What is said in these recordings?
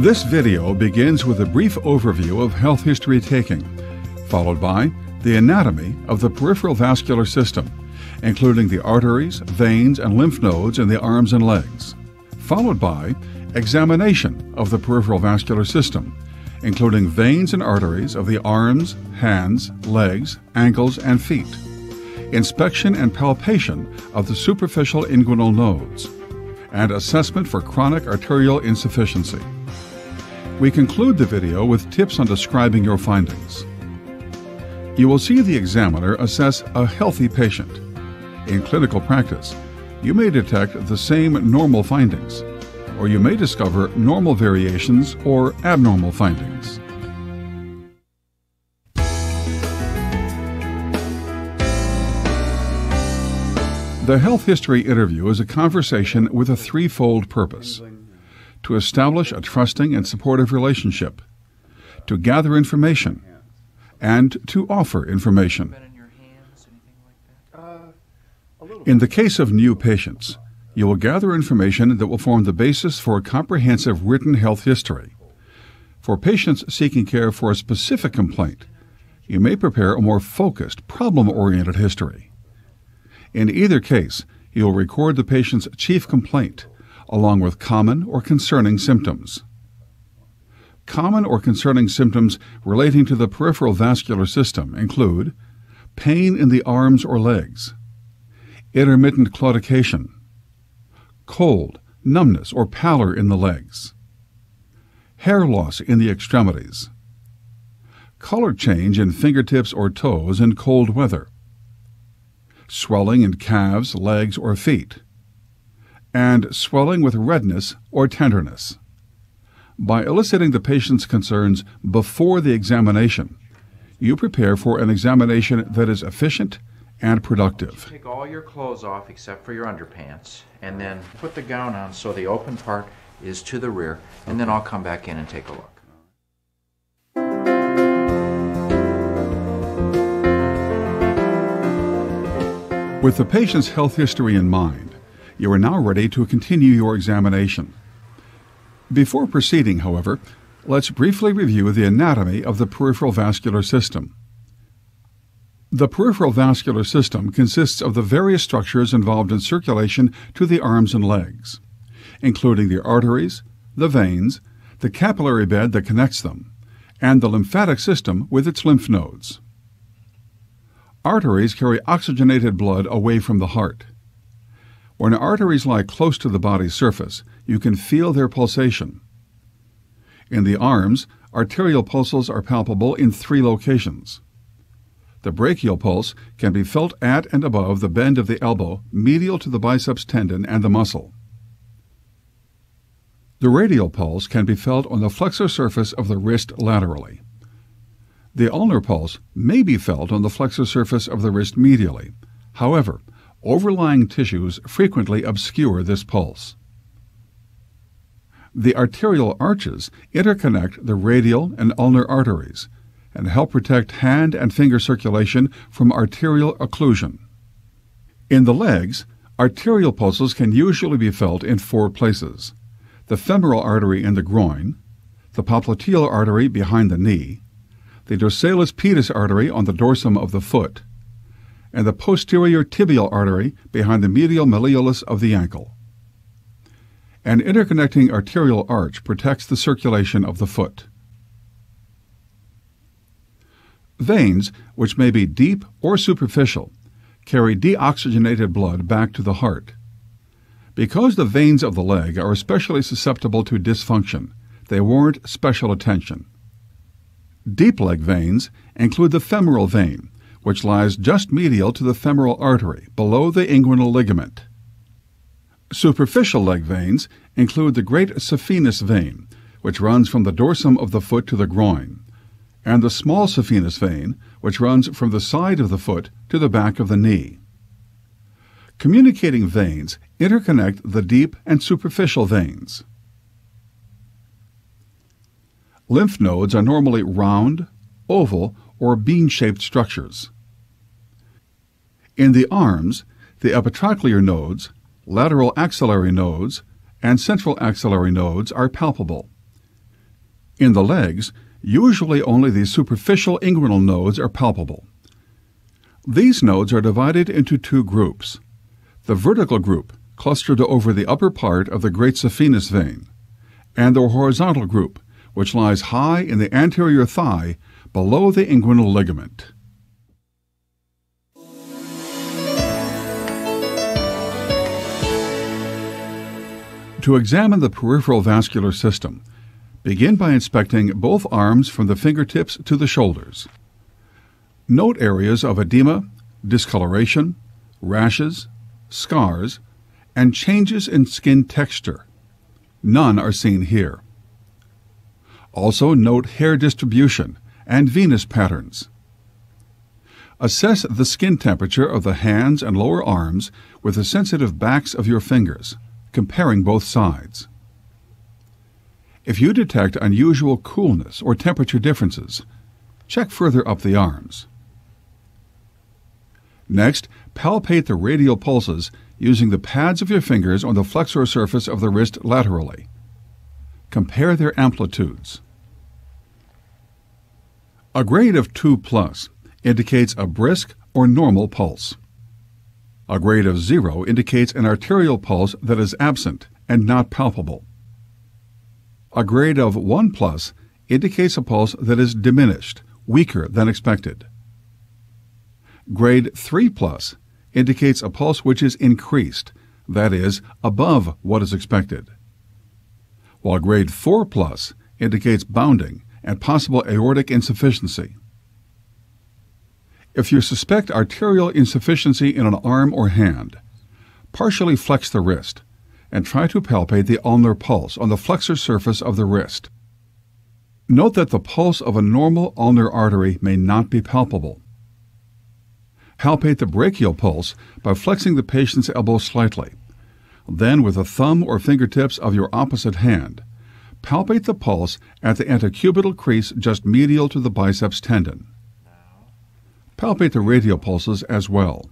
This video begins with a brief overview of health history taking, followed by the anatomy of the peripheral vascular system, including the arteries, veins, and lymph nodes in the arms and legs, followed by examination of the peripheral vascular system, including veins and arteries of the arms, hands, legs, ankles, and feet, inspection and palpation of the superficial inguinal nodes, and assessment for chronic arterial insufficiency. We conclude the video with tips on describing your findings. You will see the examiner assess a healthy patient. In clinical practice, you may detect the same normal findings, or you may discover normal variations or abnormal findings. The health history interview is a conversation with a threefold purpose to establish a trusting and supportive relationship, to gather information, and to offer information. In the case of new patients, you will gather information that will form the basis for a comprehensive written health history. For patients seeking care for a specific complaint, you may prepare a more focused, problem oriented history. In either case, you will record the patient's chief complaint, along with common or concerning symptoms. Common or concerning symptoms relating to the peripheral vascular system include pain in the arms or legs, intermittent claudication, cold, numbness, or pallor in the legs, hair loss in the extremities, color change in fingertips or toes in cold weather swelling in calves, legs, or feet, and swelling with redness or tenderness. By eliciting the patient's concerns before the examination, you prepare for an examination that is efficient and productive. Take all your clothes off except for your underpants, and then put the gown on so the open part is to the rear, and then I'll come back in and take a look. With the patient's health history in mind, you are now ready to continue your examination. Before proceeding, however, let's briefly review the anatomy of the peripheral vascular system. The peripheral vascular system consists of the various structures involved in circulation to the arms and legs, including the arteries, the veins, the capillary bed that connects them, and the lymphatic system with its lymph nodes. Arteries carry oxygenated blood away from the heart. When arteries lie close to the body's surface, you can feel their pulsation. In the arms, arterial pulses are palpable in three locations. The brachial pulse can be felt at and above the bend of the elbow, medial to the biceps tendon and the muscle. The radial pulse can be felt on the flexor surface of the wrist laterally. The ulnar pulse may be felt on the flexor surface of the wrist medially. However, overlying tissues frequently obscure this pulse. The arterial arches interconnect the radial and ulnar arteries and help protect hand and finger circulation from arterial occlusion. In the legs, arterial pulses can usually be felt in four places the femoral artery in the groin, the popliteal artery behind the knee, the dorsalis pedis artery on the dorsum of the foot, and the posterior tibial artery behind the medial malleolus of the ankle. An interconnecting arterial arch protects the circulation of the foot. Veins, which may be deep or superficial, carry deoxygenated blood back to the heart. Because the veins of the leg are especially susceptible to dysfunction, they warrant special attention. Deep leg veins include the femoral vein, which lies just medial to the femoral artery, below the inguinal ligament. Superficial leg veins include the great saphenous vein, which runs from the dorsum of the foot to the groin, and the small saphenous vein, which runs from the side of the foot to the back of the knee. Communicating veins interconnect the deep and superficial veins. Lymph nodes are normally round, oval, or bean shaped structures. In the arms, the epitrochlear nodes, lateral axillary nodes, and central axillary nodes are palpable. In the legs, usually only the superficial inguinal nodes are palpable. These nodes are divided into two groups. The vertical group, clustered over the upper part of the great saphenous vein, and the horizontal group, which lies high in the anterior thigh below the inguinal ligament. To examine the peripheral vascular system, begin by inspecting both arms from the fingertips to the shoulders. Note areas of edema, discoloration, rashes, scars, and changes in skin texture. None are seen here. Also note hair distribution and venous patterns. Assess the skin temperature of the hands and lower arms with the sensitive backs of your fingers comparing both sides. If you detect unusual coolness or temperature differences, check further up the arms. Next, palpate the radial pulses using the pads of your fingers on the flexor surface of the wrist laterally. Compare their amplitudes. A grade of 2 plus indicates a brisk or normal pulse. A grade of zero indicates an arterial pulse that is absent and not palpable. A grade of 1 plus indicates a pulse that is diminished, weaker than expected. Grade 3 plus indicates a pulse which is increased, that is, above what is expected. While grade 4 plus indicates bounding and possible aortic insufficiency. If you suspect arterial insufficiency in an arm or hand, partially flex the wrist and try to palpate the ulnar pulse on the flexor surface of the wrist. Note that the pulse of a normal ulnar artery may not be palpable. Palpate the brachial pulse by flexing the patient's elbow slightly. Then, with the thumb or fingertips of your opposite hand, palpate the pulse at the antecubital crease just medial to the biceps tendon. Palpate the radial pulses as well.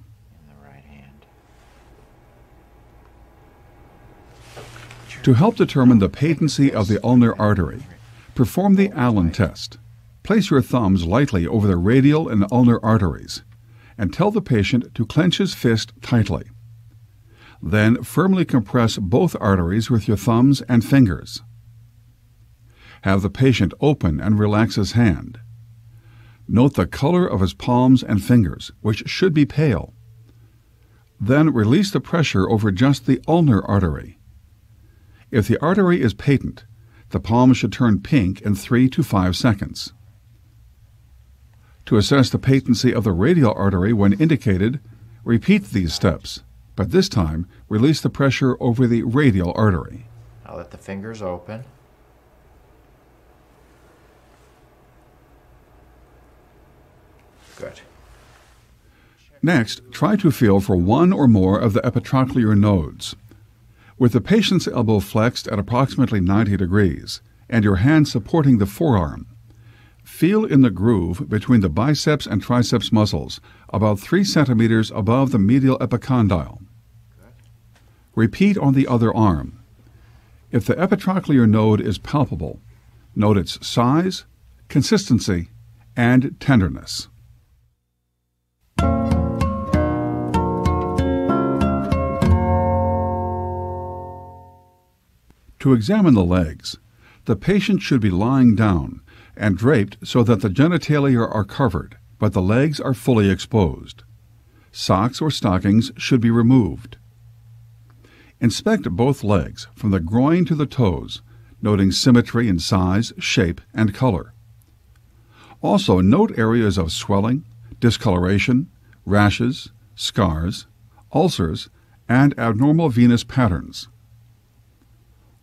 To help determine the patency of the ulnar artery, perform the Allen test. Place your thumbs lightly over the radial and ulnar arteries and tell the patient to clench his fist tightly. Then firmly compress both arteries with your thumbs and fingers. Have the patient open and relax his hand. Note the color of his palms and fingers, which should be pale. Then release the pressure over just the ulnar artery. If the artery is patent, the palm should turn pink in 3 to 5 seconds. To assess the patency of the radial artery when indicated, repeat these steps, but this time release the pressure over the radial artery. I'll let the fingers open. Good. Next, try to feel for one or more of the epitrochlear nodes. With the patient's elbow flexed at approximately 90 degrees and your hand supporting the forearm, feel in the groove between the biceps and triceps muscles about 3 centimeters above the medial epicondyle. Repeat on the other arm. If the epitrochlear node is palpable, note its size, consistency, and tenderness. To examine the legs, the patient should be lying down and draped so that the genitalia are covered, but the legs are fully exposed. Socks or stockings should be removed. Inspect both legs from the groin to the toes, noting symmetry in size, shape, and color. Also, note areas of swelling, discoloration, rashes, scars, ulcers, and abnormal venous patterns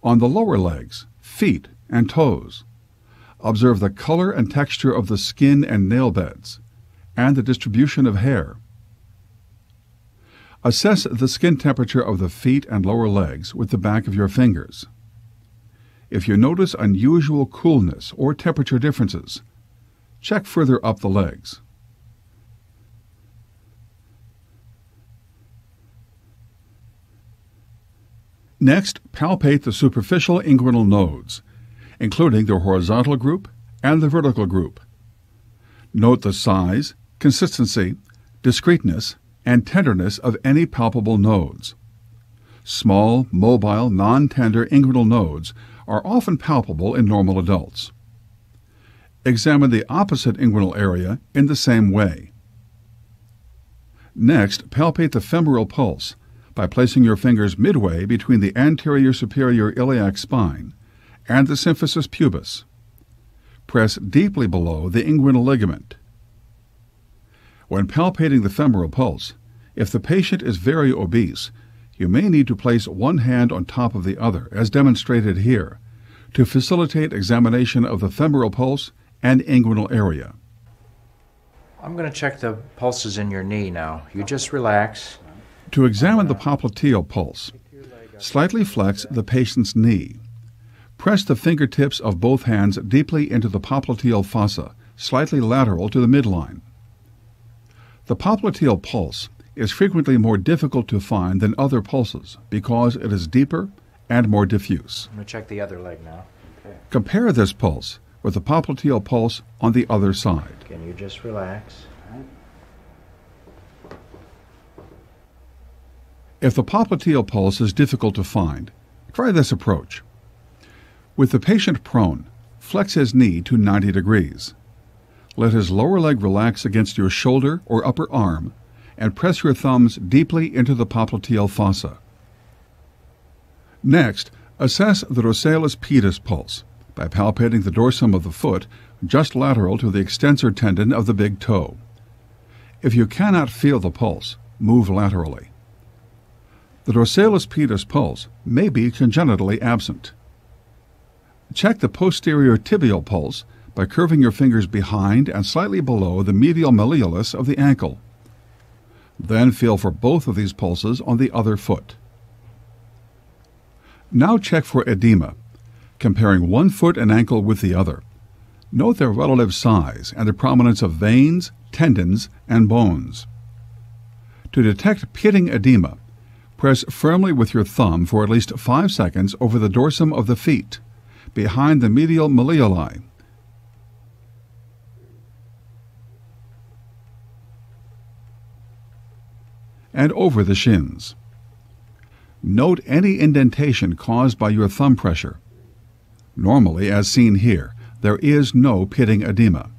on the lower legs, feet, and toes. Observe the color and texture of the skin and nail beds, and the distribution of hair. Assess the skin temperature of the feet and lower legs with the back of your fingers. If you notice unusual coolness or temperature differences, check further up the legs. Next, palpate the superficial inguinal nodes. including the horizontal group and the vertical group. Note the size, consistency, discreteness, and tenderness of any palpable nodes. Small, mobile, non tender inguinal nodes are often palpable in normal adults. Examine the opposite inguinal area in the same way. Next, palpate the femoral pulse by placing your fingers midway between the anterior superior iliac spine and the symphysis pubis. Press deeply below the inguinal ligament. When palpating the femoral pulse, if the patient is very obese, you may need to place one hand on top of the other, as demonstrated here, to facilitate examination of the femoral pulse and inguinal area. I'm going to check the pulses in your knee now. You just relax. To examine the popliteal pulse, slightly flex the patient's knee. Press the fingertips of both hands deeply into the popliteal fossa, slightly lateral to the midline. The popliteal pulse is frequently more difficult to find than other pulses because it is deeper and more diffuse. I'm going to check the other leg now. Compare this pulse with the popliteal pulse on the other side. Can you just relax? If the popliteal pulse is difficult to find, try this approach. With the patient prone, flex his knee to 90 degrees. Let his lower leg relax against your shoulder or upper arm and press your thumbs deeply into the popliteal fossa. Next, assess the dorsalis pedis pulse by palpating the dorsum of the foot just lateral to the extensor tendon of the big toe. If you cannot feel the pulse, move laterally. The dorsalis pedis pulse may be congenitally absent. Check the posterior tibial pulse by curving your fingers behind and slightly below the medial malleolus of the ankle. Then feel for both of these pulses on the other foot. Now check for edema, comparing one foot and ankle with the other. Note their relative size and the prominence of veins, tendons, and bones. To detect pitting edema, press firmly with your thumb for at least 5 seconds over the dorsum of the feet, behind the medial malleoli, and over the shins. Note any indentation caused by your thumb pressure. Normally, as seen here, there is no pitting edema.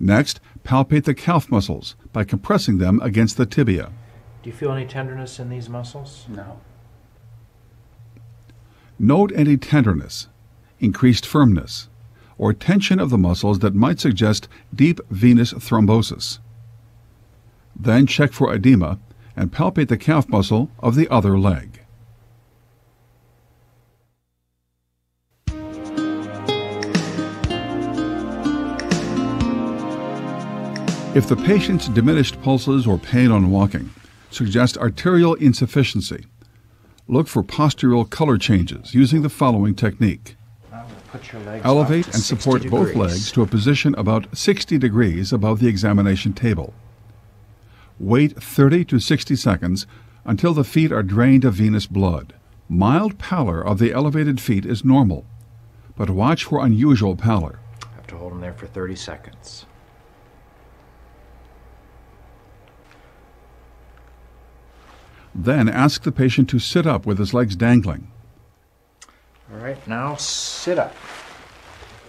Next, palpate the calf muscles by compressing them against the tibia. Do you feel any tenderness in these muscles? No. Note any tenderness, increased firmness, or tension of the muscles that might suggest deep venous thrombosis. Then check for edema and palpate the calf muscle of the other leg. If the patient's diminished pulses or pain on walking suggest arterial insufficiency, look for postural color changes using the following technique. Elevate and support degrees. both legs to a position about 60 degrees above the examination table. Wait 30 to 60 seconds until the feet are drained of venous blood. Mild pallor of the elevated feet is normal, but watch for unusual pallor. have to hold them there for 30 seconds. Then ask the patient to sit up with his legs dangling. All right, now sit up.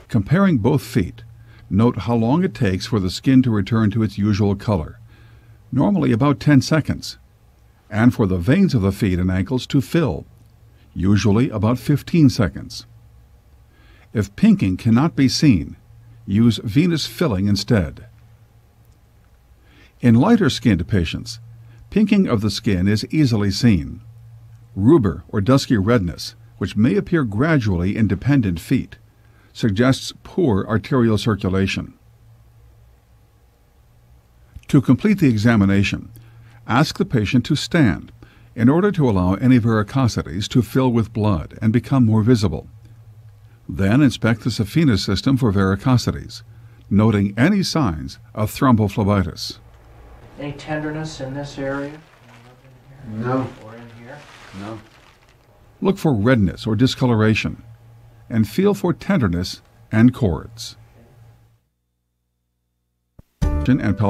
Comparing both feet, note how long it takes for the skin to return to its usual color, normally about 10 seconds, and for the veins of the feet and ankles to fill, usually about 15 seconds. If pinking cannot be seen, use venous filling instead. In lighter skinned patients, pinking of the skin is easily seen. Rubor or dusky redness, which may appear gradually in dependent feet, suggests poor arterial circulation. To complete the examination, ask the patient to stand in order to allow any varicosities to fill with blood and become more visible. Then inspect the saphenous system for varicosities, noting any signs of thrombophlebitis. Any tenderness in this area? No. Or in here? No. Look for redness or discoloration and feel for tenderness and cords. And palpation